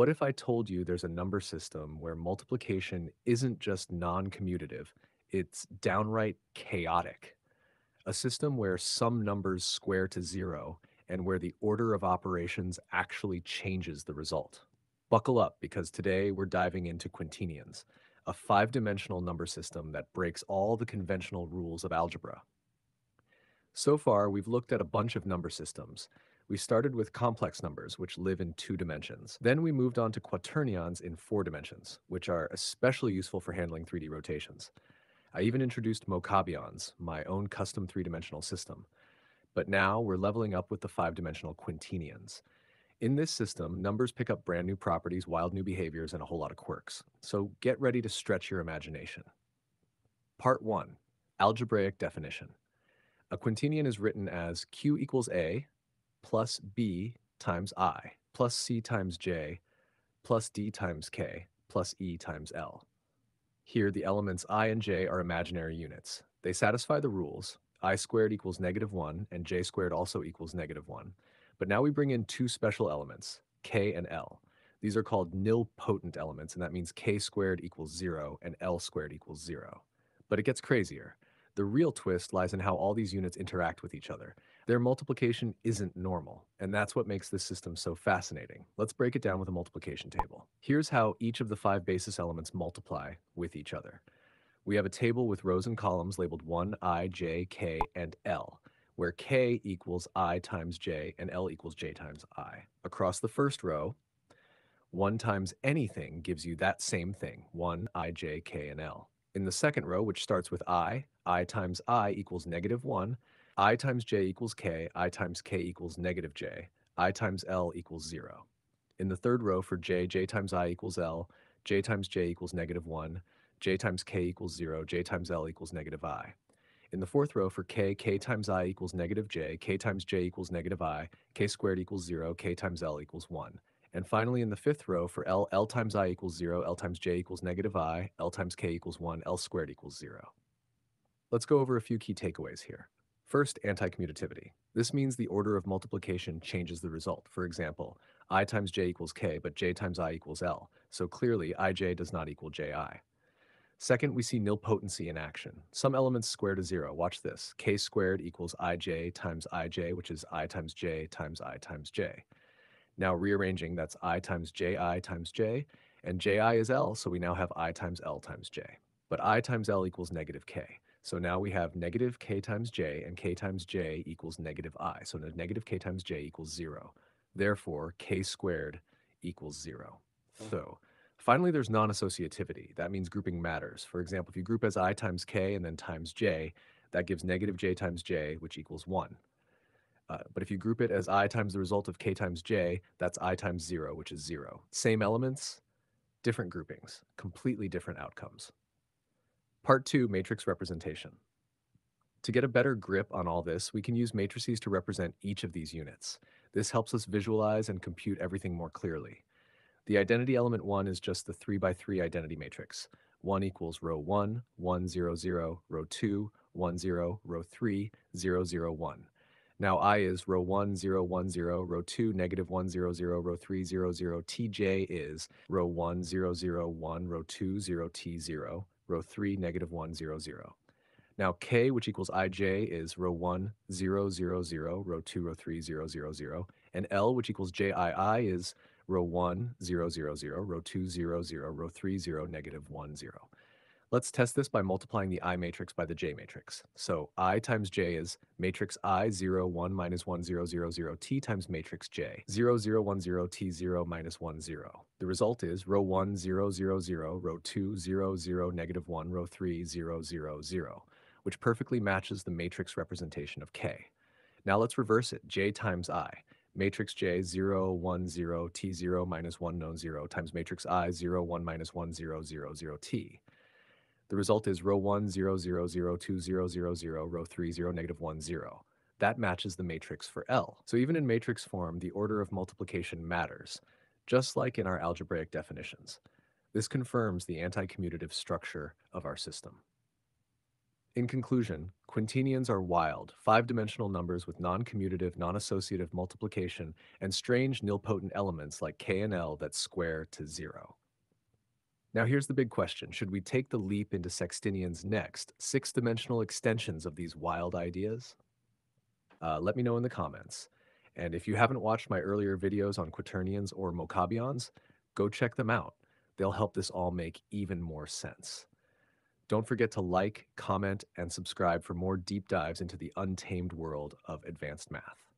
What if I told you there's a number system where multiplication isn't just non-commutative, it's downright chaotic? A system where some numbers square to zero and where the order of operations actually changes the result. Buckle up because today we're diving into quintinions, a five-dimensional number system that breaks all the conventional rules of algebra. So far, we've looked at a bunch of number systems, we started with complex numbers, which live in two dimensions. Then we moved on to quaternions in four dimensions, which are especially useful for handling 3D rotations. I even introduced Mokabions, my own custom three-dimensional system. But now we're leveling up with the five-dimensional quintinions. In this system, numbers pick up brand new properties, wild new behaviors, and a whole lot of quirks. So get ready to stretch your imagination. Part 1. Algebraic definition. A quintinion is written as q equals a plus b times i plus c times j plus d times k plus e times l. Here, the elements i and j are imaginary units. They satisfy the rules, i squared equals negative 1 and j squared also equals negative 1. But now we bring in two special elements, k and l. These are called nilpotent elements, and that means k squared equals 0 and l squared equals 0. But it gets crazier. The real twist lies in how all these units interact with each other. Their multiplication isn't normal, and that's what makes this system so fascinating. Let's break it down with a multiplication table. Here's how each of the five basis elements multiply with each other. We have a table with rows and columns labeled 1, i, j, k, and l, where k equals i times j and l equals j times i. Across the first row, 1 times anything gives you that same thing, 1, i, j, k, and l. In the second row, which starts with i, i times i equals negative 1, i times j equals k, i times k equals negative j, i times l equals 0. In the third row for j, j times i equals l, j times j equals negative 1, j times k equals 0, j times l equals negative i. In the fourth row for k, k times i equals negative j, k times j equals negative i, k squared equals 0, k times l equals 1. And finally, in the fifth row for L, L times I equals 0, L times J equals negative I, L times K equals 1, L squared equals 0. Let's go over a few key takeaways here. First, anti-commutativity. This means the order of multiplication changes the result. For example, i times j equals k, but j times i equals l, so clearly ij does not equal ji. Second, we see nilpotency in action. Some elements square to zero. Watch this. k squared equals ij times ij, which is i times j times i times j. Now rearranging, that's i times ji times j, and ji is l, so we now have i times l times j. But i times l equals negative k. So now we have negative k times j and k times j equals negative i. So negative k times j equals 0. Therefore, k squared equals 0. So finally, there's non-associativity. That means grouping matters. For example, if you group as i times k and then times j, that gives negative j times j, which equals 1. Uh, but if you group it as i times the result of k times j, that's i times 0, which is 0. Same elements, different groupings, completely different outcomes. Part 2, Matrix Representation. To get a better grip on all this, we can use matrices to represent each of these units. This helps us visualize and compute everything more clearly. The identity element 1 is just the 3 by 3 identity matrix. 1 equals row 1, 1, 0, 0, row 2, 1, 0, row 3, 0, 0, 1. Now i is row 1, 0, 1, 0, row 2, negative 1, 0, 0, row 3, 0, 0. tj is row 1, 0, 0, 1, row 2, 0, t, 0, row 3, negative 1, 0, 0. Now k, which equals ij, is row 1, 0, 0, 0, row 2, row 3, 0, 0, 0. And l, which equals jii, is row 1, 0, 0, 0, row 2, 0, 0, row 3, 0, negative 1, 0. Let's test this by multiplying the I matrix by the J matrix. So I times J is matrix I 0, 1, minus 1, 0, 0, 0, T times matrix J, 0, 0, 1, 0, T 0, minus 1, 0. The result is row 1, 0, 0, 0, row 2, 0, 0, negative 1, row 3, 0, 0, 0, which perfectly matches the matrix representation of K. Now let's reverse it, J times I matrix J 0, 1, 0, T 0, minus 1, known 0, times matrix I 0, 1, minus 1, 0, 0, 0, T. The result is row 1, 0, 0, 0, 2, 0, 0, 0, row 3, 0, negative 1, 0. That matches the matrix for L. So even in matrix form, the order of multiplication matters, just like in our algebraic definitions. This confirms the anti-commutative structure of our system. In conclusion, quintinions are wild, five-dimensional numbers with non-commutative, non-associative multiplication and strange nilpotent elements like k and l that square to zero. Now here's the big question. Should we take the leap into Sextinions next, six-dimensional extensions of these wild ideas? Uh, let me know in the comments. And if you haven't watched my earlier videos on quaternions or mokabions, go check them out. They'll help this all make even more sense. Don't forget to like, comment, and subscribe for more deep dives into the untamed world of advanced math.